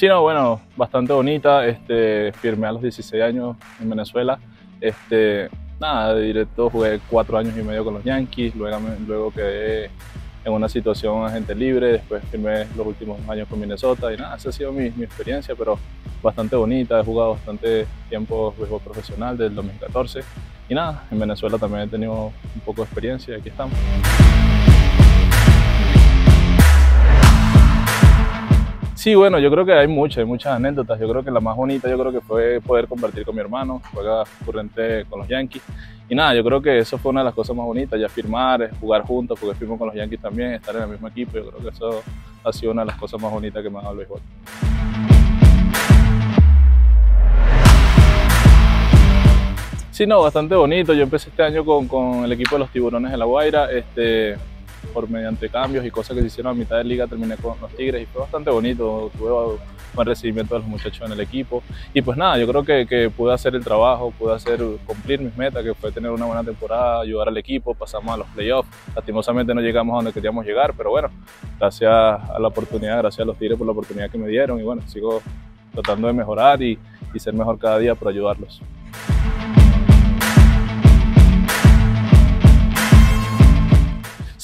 Sí, no, bueno, bastante bonita. Este, firmé a los 16 años en Venezuela. Este, nada, de directo jugué cuatro años y medio con los Yankees, luego, luego quedé en una situación agente libre, después firmé los últimos años con Minnesota y nada, esa ha sido mi, experiencia, pero bastante bonita, he jugado bastante tiempo béisbol profesional desde el 2014 y nada, en Venezuela también he tenido un poco de experiencia aquí estamos. Sí, bueno, yo creo que hay muchas, hay muchas anécdotas. Yo creo que la más bonita, yo creo que fue poder compartir con mi hermano, juega currente con los Yankees. Y nada, yo creo que eso fue una de las cosas más bonitas, ya firmar, jugar juntos, porque firmo con los Yankees también, estar en el mismo equipo. Yo creo que eso ha sido una de las cosas más bonitas que me ha dado el béisbol. Sí, no, bastante bonito. Yo empecé este año con, con el equipo de los Tiburones de La Guaira. Este, por mediante cambios y cosas que se hicieron a mitad de liga terminé con los Tigres y fue bastante bonito, tuve buen recibimiento de los muchachos en el equipo. Y pues nada, yo creo que, que pude hacer el trabajo, pude hacer cumplir mis metas, que fue tener una buena temporada, ayudar al equipo, pasamos a los playoffs, lastimosamente no llegamos a donde queríamos llegar, pero bueno, gracias a la oportunidad, gracias a los Tigres por la oportunidad que me dieron y bueno, sigo tratando de mejorar y, y ser mejor cada día para ayudarlos.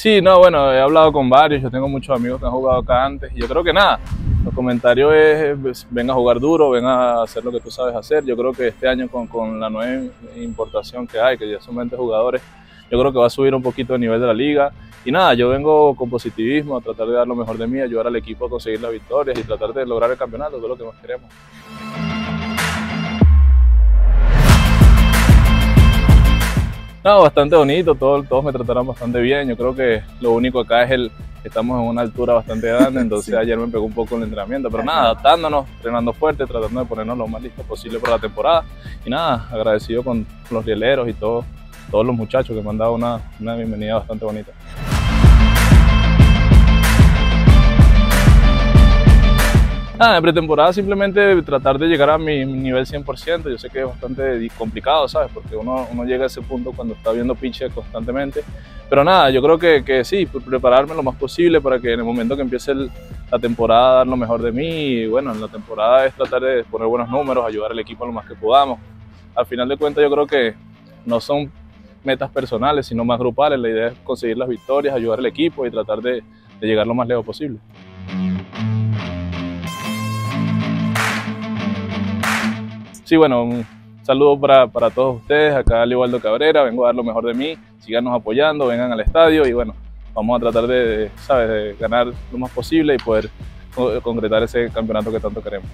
Sí, no, bueno, he hablado con varios, yo tengo muchos amigos que han jugado acá antes y yo creo que nada, los comentarios es, pues, ven a jugar duro, ven a hacer lo que tú sabes hacer. Yo creo que este año con, con la nueva importación que hay, que ya son 20 jugadores, yo creo que va a subir un poquito el nivel de la liga. Y nada, yo vengo con positivismo a tratar de dar lo mejor de mí, ayudar al equipo a conseguir las victorias y tratar de lograr el campeonato, que es lo que más queremos. No, bastante bonito, todos, todos me trataron bastante bien. Yo creo que lo único acá es el estamos en una altura bastante grande, entonces ayer me pegó un poco el entrenamiento, pero nada, adaptándonos, entrenando fuerte, tratando de ponernos lo más listo posible para la temporada. Y nada, agradecido con los rieleros y todos, todos los muchachos que me han dado una, una bienvenida bastante bonita. Nada, en pretemporada simplemente tratar de llegar a mi nivel 100%. Yo sé que es bastante complicado, ¿sabes? Porque uno, uno llega a ese punto cuando está viendo pitches constantemente. Pero nada, yo creo que, que, sí, prepararme lo más posible para que en el momento que empiece la temporada dar lo mejor de mí. Y bueno, en la temporada es tratar de poner buenos números, ayudar al equipo lo más que podamos. Al final de cuentas yo creo que no son metas personales, sino más grupales. La idea es conseguir las victorias, ayudar al equipo y tratar de, de llegar lo más lejos posible. Sí, bueno, un saludo para, para todos ustedes. Acá Leobaldo Cabrera, vengo a dar lo mejor de mí. Síganos apoyando, vengan al estadio y bueno, vamos a tratar de, ¿sabes? de ganar lo más posible y poder concretar ese campeonato que tanto queremos.